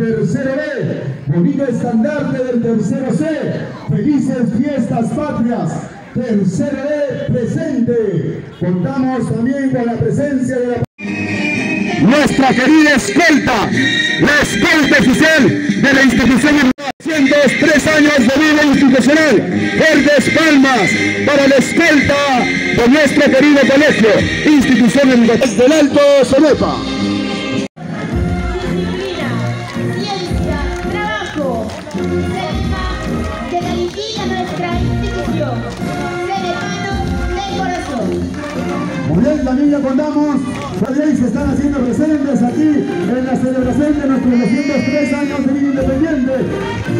tercero B, bonito estandarte del tercero C, felices fiestas patrias, tercero B presente. Contamos también con la presencia de la nuestra querida escolta, la escolta oficial de la institución 203 años de vida institucional, verdes palmas para la escolta de nuestro querido colegio, institución educativa del Alto Sonepa. Cerca que califica nuestra institución, venezolanos de corazón. Muy bien, también ya contamos, también se están haciendo presentes aquí en la celebración de nuestros 203 años de vida independiente.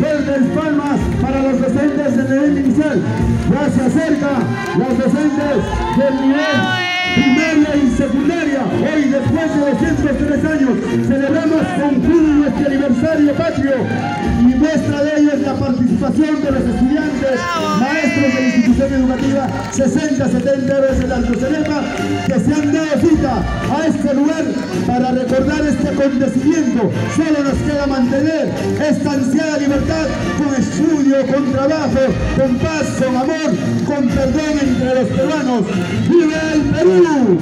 Verdes palmas para los docentes del nivel inicial. Gracias cerca, los docentes del nivel primaria y secundaria. Hoy, después de 203 años, celebramos con nuestro aniversario patrio y muestra de los estudiantes, maestros de la institución educativa 60-70 héroes del Alto Cenepa que se han dado cita a este lugar para recordar este acontecimiento. Solo nos queda mantener esta ansiada libertad con estudio, con trabajo, con paz, con amor, con perdón entre los peruanos. ¡Viva el Perú!